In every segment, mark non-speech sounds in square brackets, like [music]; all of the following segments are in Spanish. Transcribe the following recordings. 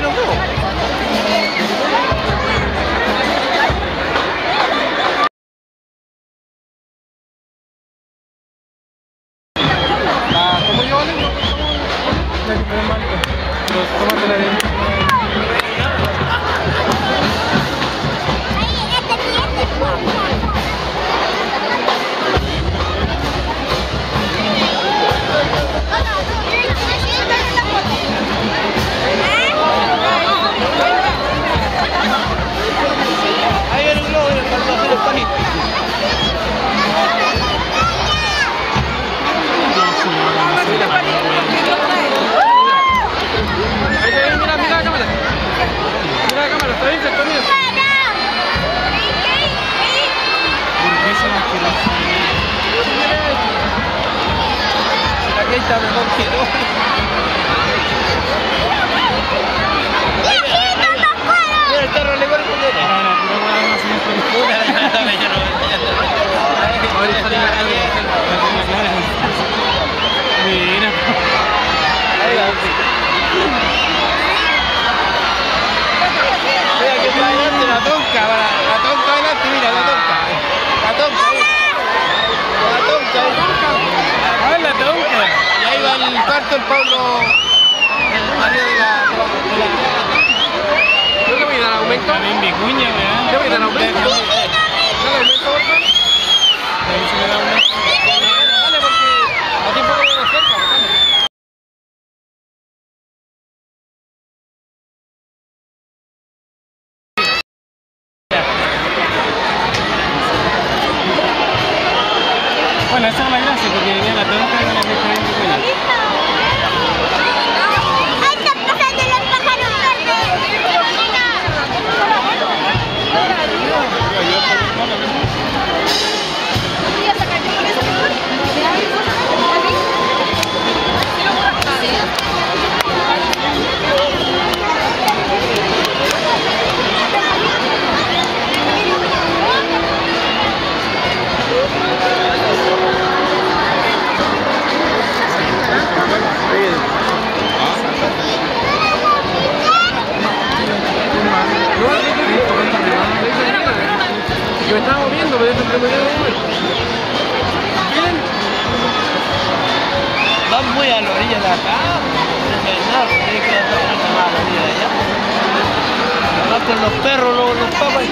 No, ni más, Aquí está mejor que no. Mira el carro, le voy a poner. Ahorita sale la calle. Mira. Ahí va, sí. Mira que está adelante la tonca, va, la tonca adelante, mira la tonca. La tonca ahí. La tonca ahí. A ver la tonca. Y ahí va el cuarto, el Pablo, el marido de la... De la... ¿No le voy a dar aumento? También Vicuña, ¿Le voy a dar aumento? Que me estaba moviendo, pero me. Miren. Van muy a la orilla de acá. No, tiene que estar más a la orilla de allá. Van con los perros, los, los papas.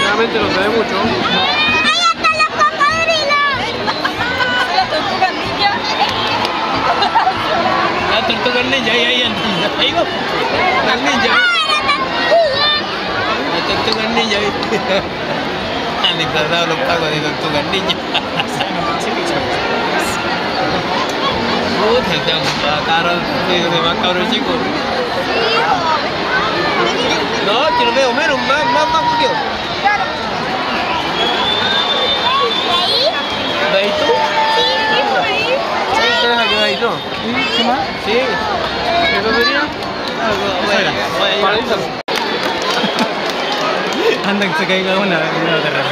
Realmente no se ve mucho. ¡Ahí están los cocodrilos! La tortuga ninja. La tortuga ninja, ahí, ahí, ahí, ahí va. La ninja, la tortuga ninja, ahí. Han disfrazado los pagos de tortuga ninja. Puta, está caro, de más chicos. No, que lo veo menos, más, más, más yo. ¿Ahí? ¿Veis tú? Sí, Sí, ¿Qué? ¿Qué más? Sí. Paralizas. Anda que se caiga una, una terreno.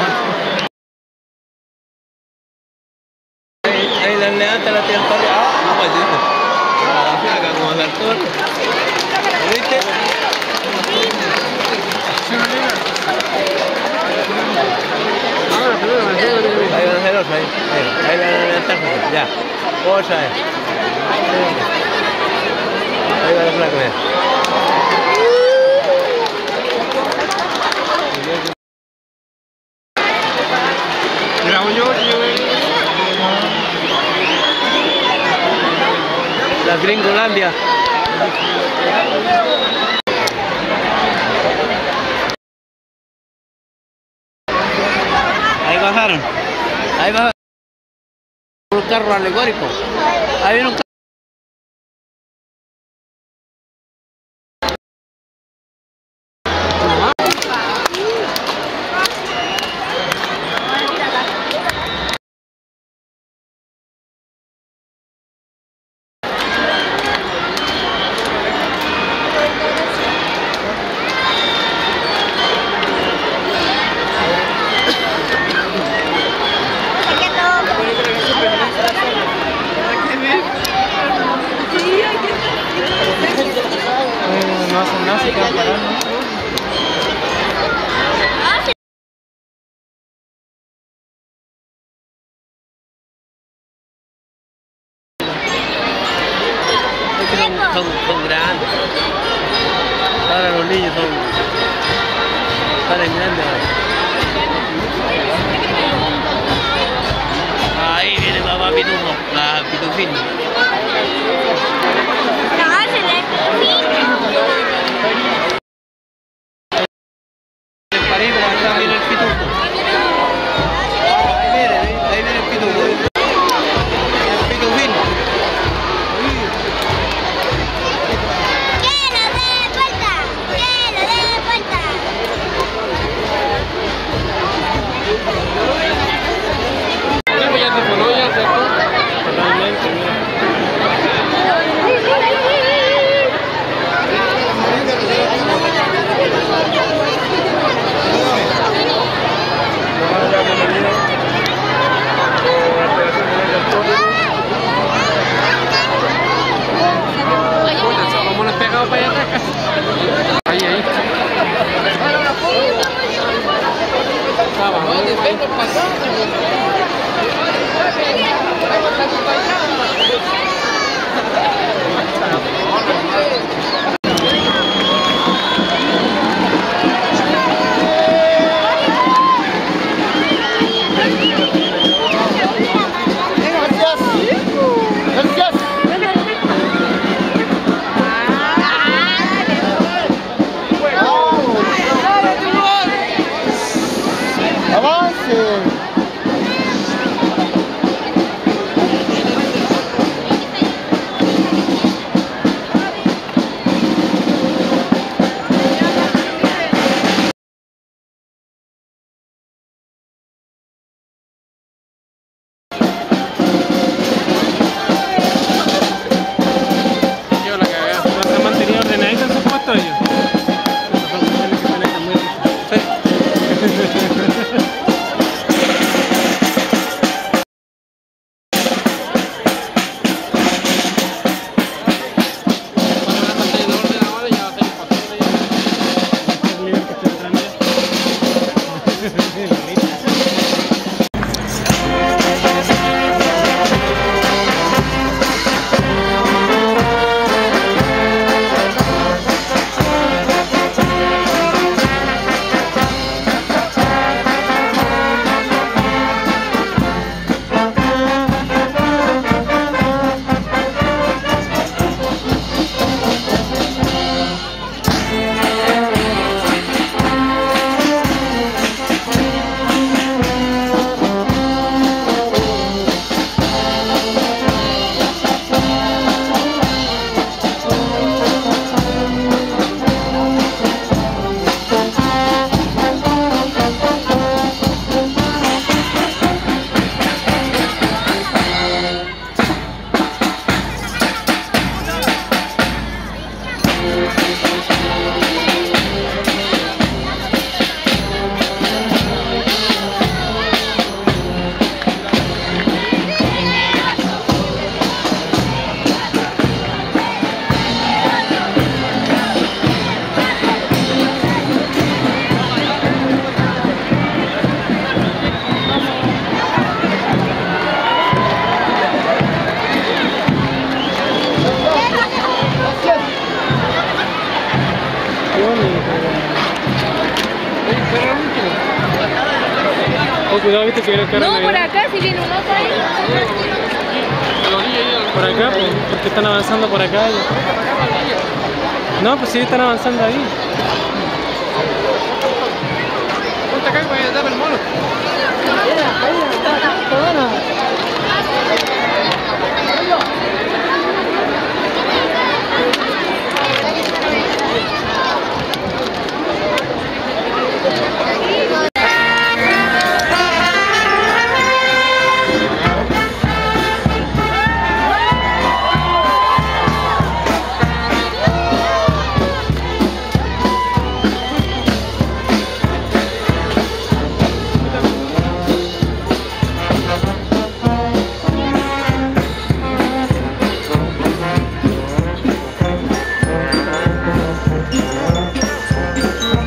Ahí la levanta la tía al. Ah, pues. La flaca como. Ahora, primero, me enseño que tiene- Ahí van a hacer oso, ahí. Ahí, ahí va a dar comer. Las Gringolandia. Ahí bajaron. Ahí bajaron. Un carro alegórico. Ahí viene un carro. no hacen nada, se quedan los niños son. grandes. Ahí viene mamá Pitufo, la pitufina. Aí, aí. Calma, vem pra passar. Vai passar. no por acá, si viene uno ahí. Por acá, pues, porque están avanzando por acá. No, pues sí, están avanzando ahí.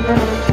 No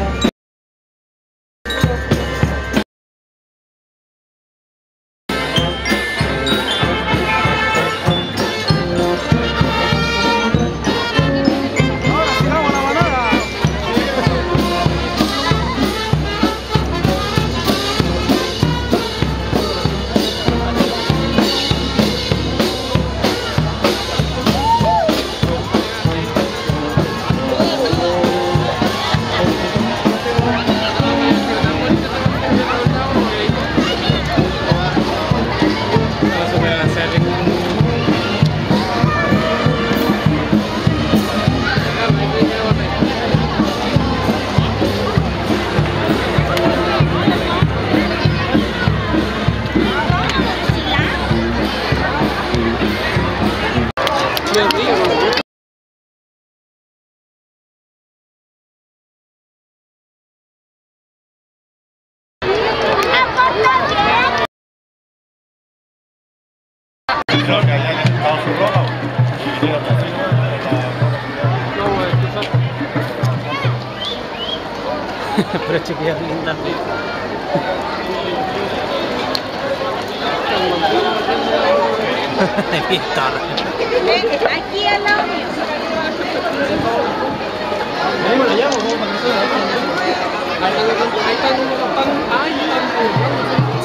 Pero chiquillas [laughs] lindas. Aquí al lado mío.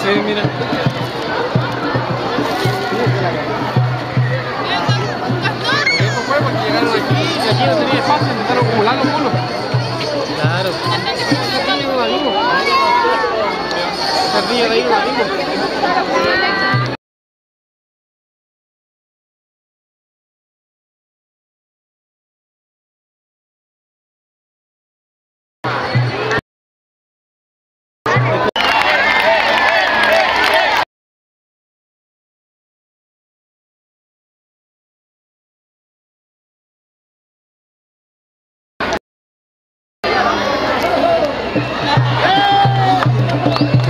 Sí, mira. Eso fue porque llegaron aquí y aquí no tenía espacio, intentaron acumular Vem aí, lá Yeah.